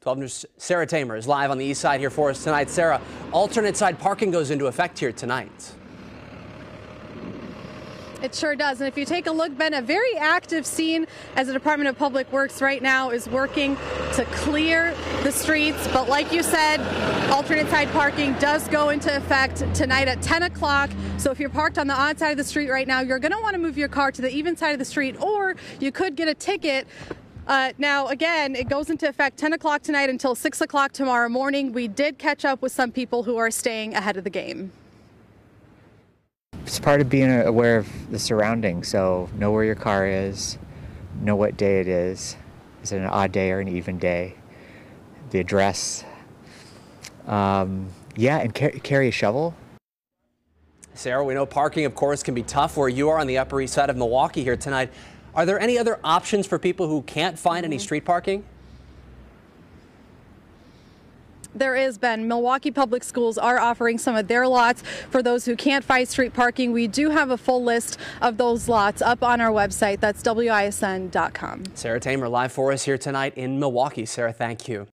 12 News Sarah Tamer is live on the east side here for us tonight. Sarah, alternate side parking goes into effect here tonight. It sure does. And if you take a look, Ben, a very active scene as the Department of Public Works right now is working to clear the streets. But like you said, alternate side parking does go into effect tonight at 10 o'clock. So if you're parked on the odd side of the street right now, you're going to want to move your car to the even side of the street, or you could get a ticket. Uh, now, again, it goes into effect 10 o'clock tonight until 6 o'clock tomorrow morning. We did catch up with some people who are staying ahead of the game it's part of being aware of the surroundings. So know where your car is, know what day it is. Is it an odd day or an even day? The address. Um, yeah, and car- carry a shovel. Sarah, we know parking, of course, can be tough where you are on the Upper East Side of Milwaukee here tonight. Are there any other options for people who can't find any mm-hmm. street parking? There is, Ben. Milwaukee Public Schools are offering some of their lots for those who can't find street parking. We do have a full list of those lots up on our website. That's WISN.com. Sarah Tamer live for us here tonight in Milwaukee. Sarah, thank you.